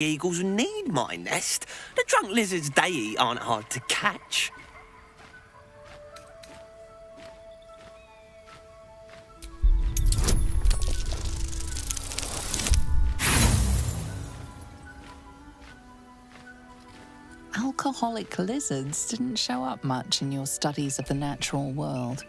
eagles need my nest. The drunk lizards they eat aren't hard to catch. Alcoholic lizards didn't show up much in your studies of the natural world.